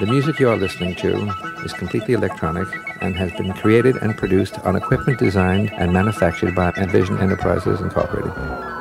The music you are listening to is completely electronic and has been created and produced on equipment designed and manufactured by Envision Enterprises Incorporated.